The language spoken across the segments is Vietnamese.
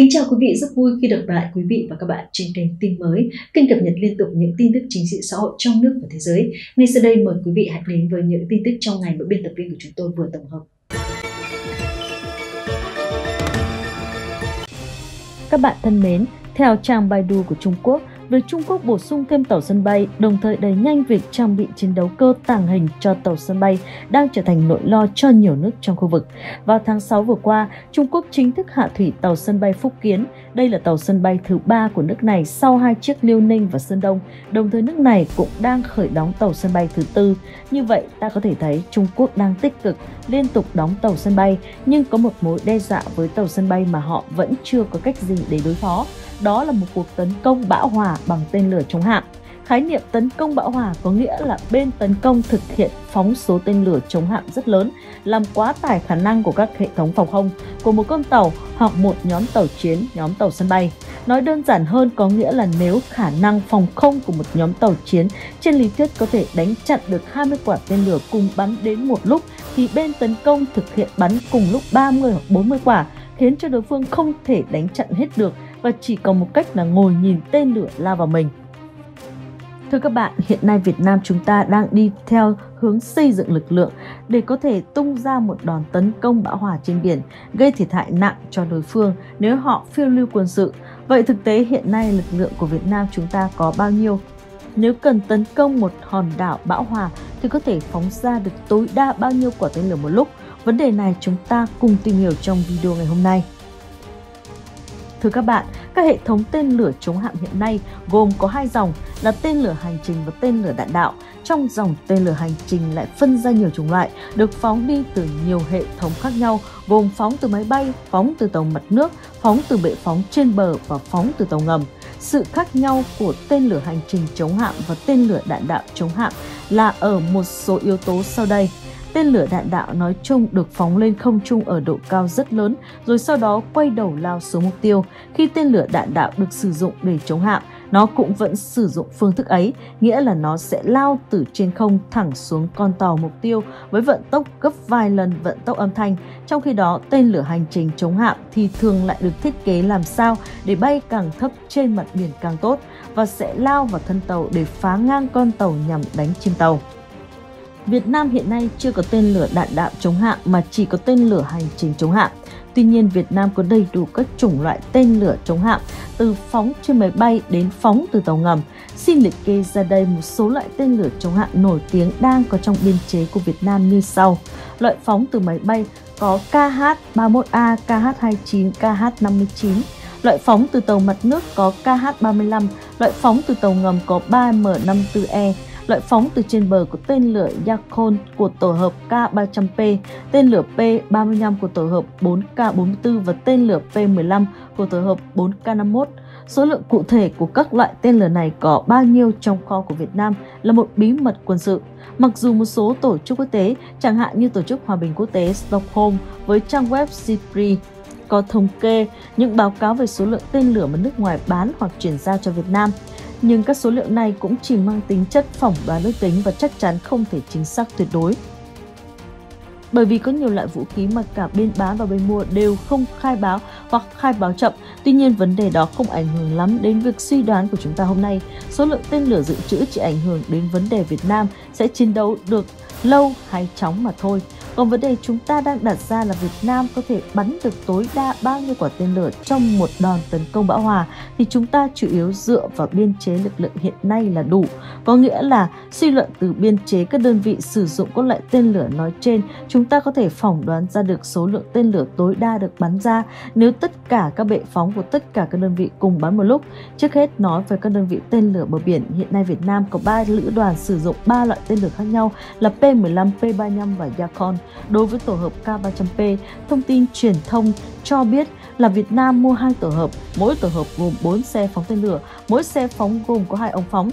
Kính chào quý vị, rất vui khi được lại quý vị và các bạn trên kênh tin mới, kênh cập nhật liên tục những tin tức chính trị xã hội trong nước và thế giới. Ngay sau đây mời quý vị hãy đến với những tin tức trong ngày mà biên tập viên của chúng tôi vừa tổng hợp. Các bạn thân mến, theo trang Baidu của Trung Quốc, việc Trung Quốc bổ sung thêm tàu sân bay, đồng thời đẩy nhanh việc trang bị chiến đấu cơ tàng hình cho tàu sân bay đang trở thành nỗi lo cho nhiều nước trong khu vực. Vào tháng 6 vừa qua, Trung Quốc chính thức hạ thủy tàu sân bay Phúc Kiến. Đây là tàu sân bay thứ ba của nước này sau hai chiếc Liêu Ninh và Sơn Đông. Đồng thời nước này cũng đang khởi đóng tàu sân bay thứ tư. Như vậy, ta có thể thấy Trung Quốc đang tích cực liên tục đóng tàu sân bay, nhưng có một mối đe dọa với tàu sân bay mà họ vẫn chưa có cách gì để đối phó đó là một cuộc tấn công bão hòa bằng tên lửa chống hạm. Khái niệm tấn công bão hòa có nghĩa là bên tấn công thực hiện phóng số tên lửa chống hạm rất lớn, làm quá tải khả năng của các hệ thống phòng không của một con tàu hoặc một nhóm tàu chiến, nhóm tàu sân bay. Nói đơn giản hơn có nghĩa là nếu khả năng phòng không của một nhóm tàu chiến trên lý thuyết có thể đánh chặn được 20 quả tên lửa cùng bắn đến một lúc thì bên tấn công thực hiện bắn cùng lúc 30 hoặc 40 quả khiến cho đối phương không thể đánh chặn hết được và chỉ còn một cách là ngồi nhìn tên lửa lao vào mình. Thưa các bạn, hiện nay Việt Nam chúng ta đang đi theo hướng xây dựng lực lượng để có thể tung ra một đòn tấn công bão hòa trên biển, gây thiệt hại nặng cho đối phương nếu họ phiêu lưu quân sự. Vậy thực tế hiện nay lực lượng của Việt Nam chúng ta có bao nhiêu? Nếu cần tấn công một hòn đảo bão hòa thì có thể phóng ra được tối đa bao nhiêu quả tên lửa một lúc? Vấn đề này chúng ta cùng tìm hiểu trong video ngày hôm nay. Thưa các bạn, các hệ thống tên lửa chống hạm hiện nay gồm có hai dòng là tên lửa hành trình và tên lửa đạn đạo. Trong dòng tên lửa hành trình lại phân ra nhiều chủng loại, được phóng đi từ nhiều hệ thống khác nhau, gồm phóng từ máy bay, phóng từ tàu mặt nước, phóng từ bệ phóng trên bờ và phóng từ tàu ngầm. Sự khác nhau của tên lửa hành trình chống hạm và tên lửa đạn đạo chống hạm là ở một số yếu tố sau đây. Tên lửa đạn đạo nói chung được phóng lên không trung ở độ cao rất lớn rồi sau đó quay đầu lao xuống mục tiêu. Khi tên lửa đạn đạo được sử dụng để chống hạm, nó cũng vẫn sử dụng phương thức ấy, nghĩa là nó sẽ lao từ trên không thẳng xuống con tàu mục tiêu với vận tốc gấp vài lần vận tốc âm thanh. Trong khi đó, tên lửa hành trình chống hạm thì thường lại được thiết kế làm sao để bay càng thấp trên mặt biển càng tốt và sẽ lao vào thân tàu để phá ngang con tàu nhằm đánh chim tàu. Việt Nam hiện nay chưa có tên lửa đạn đạo chống hạm mà chỉ có tên lửa hành trình chống hạm. Tuy nhiên, Việt Nam có đầy đủ các chủng loại tên lửa chống hạm, từ phóng trên máy bay đến phóng từ tàu ngầm. Xin liệt kê ra đây một số loại tên lửa chống hạm nổi tiếng đang có trong biên chế của Việt Nam như sau. Loại phóng từ máy bay có KH-31A, KH-29, KH-59. Loại phóng từ tàu mặt nước có KH-35, loại phóng từ tàu ngầm có 3M54E, loại phóng từ trên bờ của tên lửa Yakon của tổ hợp K-300P, tên lửa P-35 của tổ hợp 4K-44 và tên lửa P-15 của tổ hợp 4K-51. Số lượng cụ thể của các loại tên lửa này có bao nhiêu trong kho của Việt Nam là một bí mật quân sự. Mặc dù một số tổ chức quốc tế, chẳng hạn như Tổ chức Hòa bình Quốc tế Stockholm với trang web CIPRI có thống kê những báo cáo về số lượng tên lửa mà nước ngoài bán hoặc chuyển giao cho Việt Nam – nhưng các số liệu này cũng chỉ mang tính chất phỏng đoán ước tính và chắc chắn không thể chính xác tuyệt đối. Bởi vì có nhiều loại vũ khí mà cả bên bán và bên mua đều không khai báo hoặc khai báo chậm. Tuy nhiên, vấn đề đó không ảnh hưởng lắm đến việc suy đoán của chúng ta hôm nay. Số lượng tên lửa dự trữ chỉ ảnh hưởng đến vấn đề Việt Nam sẽ chiến đấu được lâu hay chóng mà thôi. Còn vấn đề chúng ta đang đặt ra là Việt Nam có thể bắn được tối đa bao nhiêu quả tên lửa trong một đòn tấn công bão hòa thì chúng ta chủ yếu dựa vào biên chế lực lượng hiện nay là đủ. Có nghĩa là suy luận từ biên chế các đơn vị sử dụng các loại tên lửa nói trên, chúng ta có thể phỏng đoán ra được số lượng tên lửa tối đa được bắn ra nếu tất cả các bệ phóng của tất cả các đơn vị cùng bắn một lúc. Trước hết nói về các đơn vị tên lửa bờ biển, hiện nay Việt Nam có 3 lữ đoàn sử dụng 3 loại tên lửa khác nhau là P-15, P-35 và Yakon Đối với tổ hợp K300P, thông tin truyền thông cho biết là Việt Nam mua hai tổ hợp, mỗi tổ hợp gồm 4 xe phóng tên lửa, mỗi xe phóng gồm có hai ống phóng.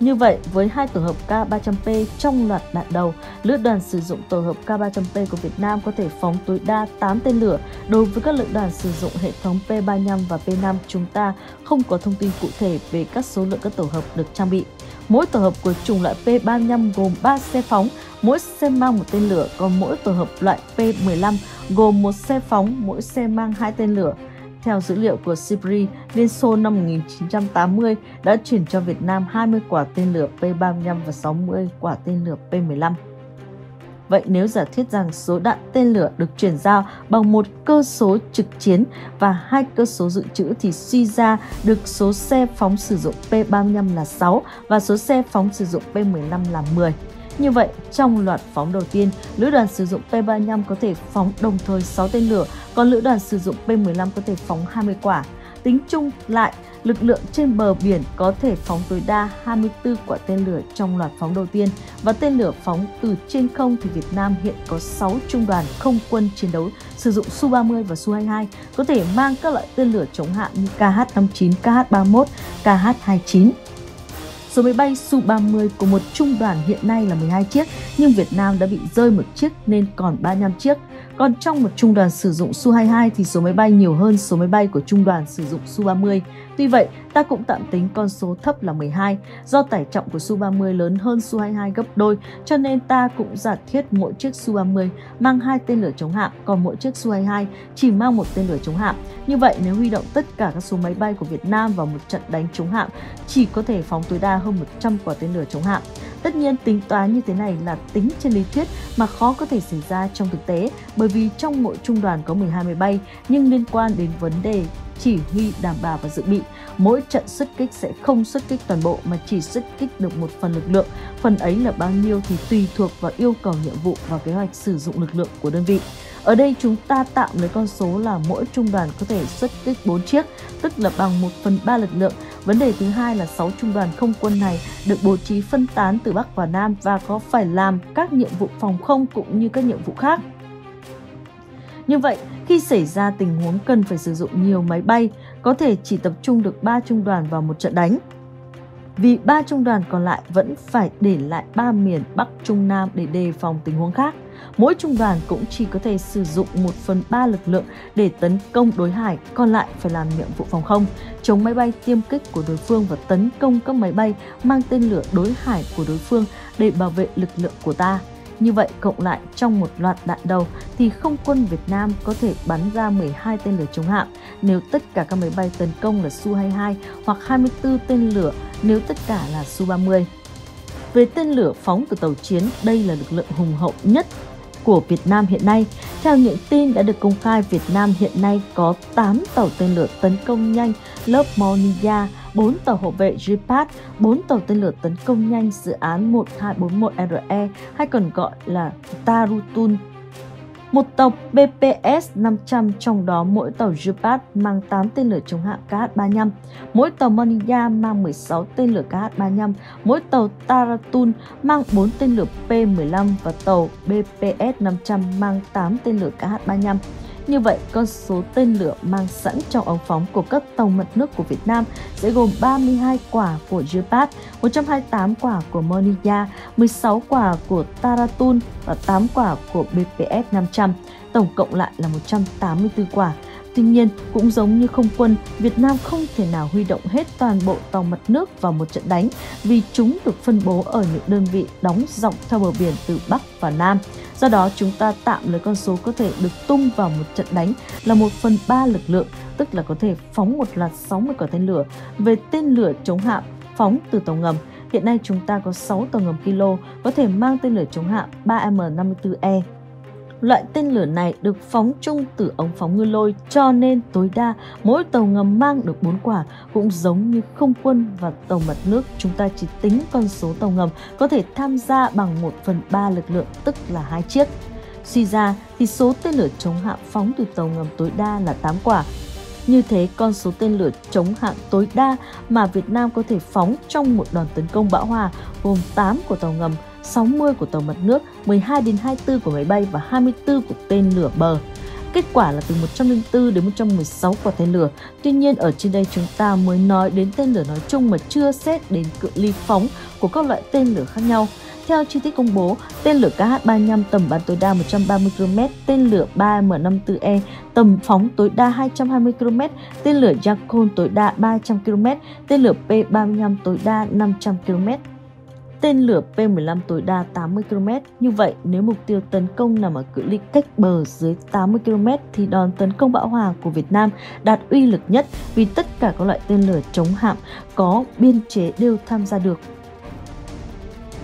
Như vậy, với hai tổ hợp K300P trong loạt đạn đầu, lữ đoàn sử dụng tổ hợp K300P của Việt Nam có thể phóng tối đa 8 tên lửa. Đối với các lữ đoàn sử dụng hệ thống P35 và P5, chúng ta không có thông tin cụ thể về các số lượng các tổ hợp được trang bị. Mỗi tổ hợp của chủng loại P35 gồm 3 xe phóng, mỗi xe mang một tên lửa, còn mỗi tổ hợp loại P15 gồm một xe phóng, mỗi xe mang hai tên lửa. theo dữ liệu của Sibri, Liên Xô năm 1980 đã chuyển cho Việt Nam 20 quả tên lửa P-35 và 60 quả tên lửa P-15. Vậy nếu giả thiết rằng số đạn tên lửa được chuyển giao bằng một cơ số trực chiến và hai cơ số dự trữ thì suy ra được số xe phóng sử dụng P-35 là 6 và số xe phóng sử dụng P-15 là 10. Như vậy, trong loạt phóng đầu tiên, lữ đoàn sử dụng P-35 có thể phóng đồng thời 6 tên lửa, còn lữ đoàn sử dụng P-15 có thể phóng 20 quả. Tính chung lại, lực lượng trên bờ biển có thể phóng tối đa 24 quả tên lửa trong loạt phóng đầu tiên và tên lửa phóng từ trên không thì Việt Nam hiện có 6 trung đoàn không quân chiến đấu sử dụng Su-30 và Su-22 có thể mang các loại tên lửa chống hạm như KH-59, KH-31, KH-29. Số máy bay Su-30 của một trung đoàn hiện nay là 12 chiếc, nhưng Việt Nam đã bị rơi một chiếc nên còn 35 chiếc. Còn trong một trung đoàn sử dụng Su-22 thì số máy bay nhiều hơn số máy bay của trung đoàn sử dụng Su-30. Tuy vậy, ta cũng tạm tính con số thấp là 12. Do tải trọng của Su-30 lớn hơn Su-22 gấp đôi, cho nên ta cũng giả thiết mỗi chiếc Su-30 mang hai tên lửa chống hạm, còn mỗi chiếc Su-22 chỉ mang một tên lửa chống hạm. Như vậy, nếu huy động tất cả các số máy bay của Việt Nam vào một trận đánh chống hạm, chỉ có thể phóng tối đa hơn 100 quả tên lửa chống hạm. Tất nhiên tính toán như thế này là tính trên lý thuyết mà khó có thể xảy ra trong thực tế, bởi vì trong mỗi trung đoàn có 12 máy bay, nhưng liên quan đến vấn đề chỉ huy đảm bảo và dự bị. Mỗi trận xuất kích sẽ không xuất kích toàn bộ mà chỉ xuất kích được một phần lực lượng. Phần ấy là bao nhiêu thì tùy thuộc vào yêu cầu nhiệm vụ và kế hoạch sử dụng lực lượng của đơn vị. Ở đây chúng ta tạm lấy con số là mỗi trung đoàn có thể xuất kích 4 chiếc, tức là bằng 1 phần 3 lực lượng. Vấn đề thứ hai là 6 trung đoàn không quân này được bố trí phân tán từ Bắc và Nam và có phải làm các nhiệm vụ phòng không cũng như các nhiệm vụ khác. Như vậy, khi xảy ra tình huống cần phải sử dụng nhiều máy bay, có thể chỉ tập trung được 3 trung đoàn vào một trận đánh. Vì ba trung đoàn còn lại vẫn phải để lại ba miền Bắc Trung Nam để đề phòng tình huống khác. Mỗi trung đoàn cũng chỉ có thể sử dụng 1 phần 3 lực lượng để tấn công đối hải, còn lại phải làm nhiệm vụ phòng không, chống máy bay tiêm kích của đối phương và tấn công các máy bay mang tên lửa đối hải của đối phương để bảo vệ lực lượng của ta. Như vậy cộng lại trong một loạt đạn đầu thì không quân Việt Nam có thể bắn ra 12 tên lửa chống hạm nếu tất cả các máy bay tấn công là Su-22 hoặc 24 tên lửa nếu tất cả là Su-30. Về tên lửa phóng từ tàu chiến, đây là lực lượng hùng hậu nhất của Việt Nam hiện nay. Theo những tin đã được công khai, Việt Nam hiện nay có 8 tàu tên lửa tấn công nhanh lớp Moniya, 4 tàu hộ vệ Gepard, 4 tàu tên lửa tấn công nhanh dự án 1241RE hay còn gọi là Tarutun một tàu BPS 500 trong đó mỗi tàu Jupat mang 8 tên lửa chống hạm KH-35, mỗi tàu Moniya mang 16 tên lửa KH-35, mỗi tàu Taratun mang 4 tên lửa P-15 và tàu BPS 500 mang 8 tên lửa KH-35. Như vậy, con số tên lửa mang sẵn trong ống phóng của các tàu mật nước của Việt Nam sẽ gồm 32 quả của Jepat, 128 quả của Monia, 16 quả của Taratun và 8 quả của BPF 500. Tổng cộng lại là 184 quả. Tuy nhiên, cũng giống như không quân, Việt Nam không thể nào huy động hết toàn bộ tàu mặt nước vào một trận đánh vì chúng được phân bố ở những đơn vị đóng dọc theo bờ biển từ Bắc và Nam. Do đó, chúng ta tạm lấy con số có thể được tung vào một trận đánh là 1 phần 3 lực lượng, tức là có thể phóng một loạt 60 quả tên lửa. Về tên lửa chống hạm phóng từ tàu ngầm, hiện nay chúng ta có 6 tàu ngầm kilo có thể mang tên lửa chống hạm 3M54E Loại tên lửa này được phóng chung từ ống phóng ngư lôi cho nên tối đa mỗi tàu ngầm mang được 4 quả cũng giống như không quân và tàu mặt nước chúng ta chỉ tính con số tàu ngầm có thể tham gia bằng 1 phần 3 lực lượng tức là hai chiếc. Suy ra thì số tên lửa chống hạm phóng từ tàu ngầm tối đa là 8 quả. Như thế, con số tên lửa chống hạm tối đa mà Việt Nam có thể phóng trong một đòn tấn công bão hòa gồm 8 của tàu ngầm 60 của tàu mặt nước, 12 đến 24 của máy bay và 24 của tên lửa bờ. Kết quả là từ 104 đến 116 quả tên lửa. Tuy nhiên ở trên đây chúng ta mới nói đến tên lửa nói chung mà chưa xét đến cự ly phóng của các loại tên lửa khác nhau. Theo chi tiết công bố, tên lửa KH-35 tầm bắn tối đa 130 km, tên lửa 3M54E tầm phóng tối đa 220 km, tên lửa Yakon tối đa 300 km, tên lửa P-35 tối đa 500 km tên lửa P-15 tối đa 80 km. Như vậy, nếu mục tiêu tấn công nằm ở cự ly cách bờ dưới 80 km thì đòn tấn công bão hòa của Việt Nam đạt uy lực nhất vì tất cả các loại tên lửa chống hạm có biên chế đều tham gia được.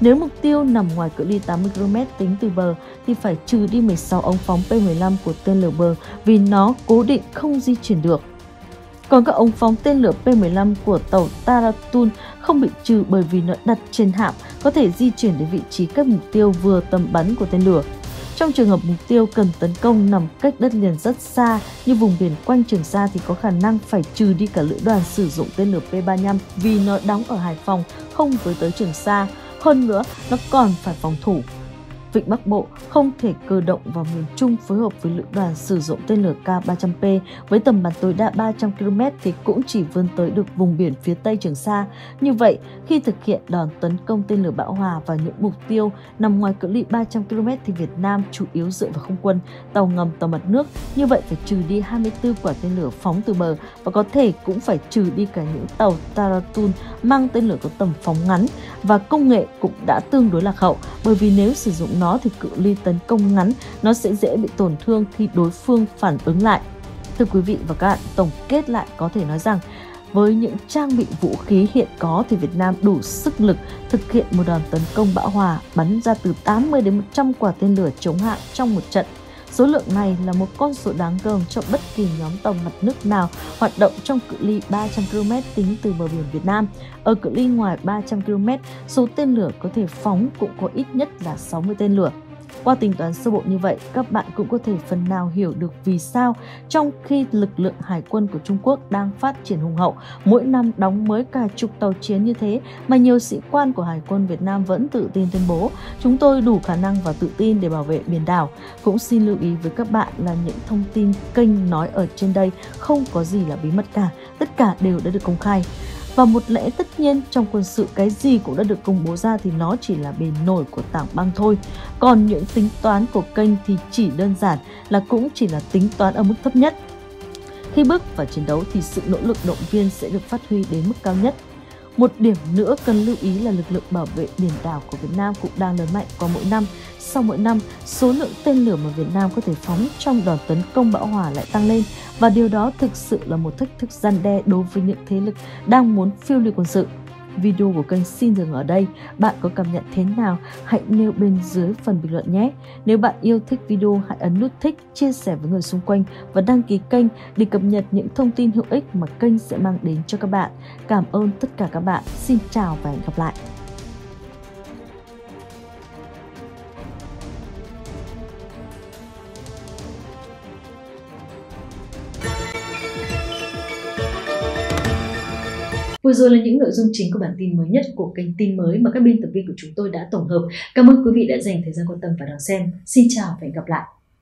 Nếu mục tiêu nằm ngoài cự ly 80 km tính từ bờ thì phải trừ đi 16 ống phóng P-15 của tên lửa bờ vì nó cố định không di chuyển được. Còn các ống phóng tên lửa P-15 của tàu Taratun không bị trừ bởi vì nó đặt trên hạm, có thể di chuyển đến vị trí các mục tiêu vừa tầm bắn của tên lửa. Trong trường hợp mục tiêu cần tấn công nằm cách đất liền rất xa như vùng biển quanh Trường Sa thì có khả năng phải trừ đi cả lữ đoàn sử dụng tên lửa P-35 vì nó đóng ở Hải Phòng không với tới Trường Sa. Hơn nữa, nó còn phải phòng thủ Vịnh Bắc Bộ không thể cơ động vào miền Trung phối hợp với lữ đoàn sử dụng tên lửa K-300P với tầm bắn tối đa 300 km thì cũng chỉ vươn tới được vùng biển phía Tây Trường Sa. Như vậy, khi thực hiện đòn tấn công tên lửa bão hòa vào những mục tiêu nằm ngoài cự ly 300 km thì Việt Nam chủ yếu dựa vào không quân, tàu ngầm, tàu mặt nước. Như vậy phải trừ đi 24 quả tên lửa phóng từ bờ và có thể cũng phải trừ đi cả những tàu Taratun mang tên lửa có tầm phóng ngắn và công nghệ cũng đã tương đối lạc hậu bởi vì nếu sử dụng nó thì cự ly tấn công ngắn nó sẽ dễ bị tổn thương khi đối phương phản ứng lại. Thưa quý vị và các bạn, tổng kết lại có thể nói rằng với những trang bị vũ khí hiện có thì Việt Nam đủ sức lực thực hiện một đòn tấn công bão hòa bắn ra từ 80 đến 100 quả tên lửa chống hạm trong một trận Số lượng này là một con số đáng gờm cho bất kỳ nhóm tàu mặt nước nào hoạt động trong cự ly 300 km tính từ bờ biển Việt Nam. Ở cự ly ngoài 300 km, số tên lửa có thể phóng cũng có ít nhất là 60 tên lửa. Qua tính toán sơ bộ như vậy, các bạn cũng có thể phần nào hiểu được vì sao trong khi lực lượng hải quân của Trung Quốc đang phát triển hùng hậu, mỗi năm đóng mới cả chục tàu chiến như thế mà nhiều sĩ quan của Hải quân Việt Nam vẫn tự tin tuyên bố chúng tôi đủ khả năng và tự tin để bảo vệ biển đảo. Cũng xin lưu ý với các bạn là những thông tin kênh nói ở trên đây không có gì là bí mật cả, tất cả đều đã được công khai. Và một lẽ tất nhiên, trong quân sự cái gì cũng đã được công bố ra thì nó chỉ là bề nổi của tảng băng thôi. Còn những tính toán của kênh thì chỉ đơn giản là cũng chỉ là tính toán ở mức thấp nhất. Khi bước vào chiến đấu thì sự nỗ lực động viên sẽ được phát huy đến mức cao nhất. Một điểm nữa cần lưu ý là lực lượng bảo vệ biển đảo của Việt Nam cũng đang lớn mạnh qua mỗi năm. Sau mỗi năm, số lượng tên lửa mà Việt Nam có thể phóng trong đòn tấn công bão hòa lại tăng lên và điều đó thực sự là một thách thức gian đe đối với những thế lực đang muốn phiêu lưu quân sự. Video của kênh xin dừng ở đây. Bạn có cảm nhận thế nào? Hãy nêu bên dưới phần bình luận nhé. Nếu bạn yêu thích video, hãy ấn nút thích, chia sẻ với người xung quanh và đăng ký kênh để cập nhật những thông tin hữu ích mà kênh sẽ mang đến cho các bạn. Cảm ơn tất cả các bạn. Xin chào và hẹn gặp lại. Vừa rồi là những nội dung chính của bản tin mới nhất của kênh tin mới mà các biên tập viên của chúng tôi đã tổng hợp. Cảm ơn quý vị đã dành thời gian quan tâm và đón xem. Xin chào và hẹn gặp lại.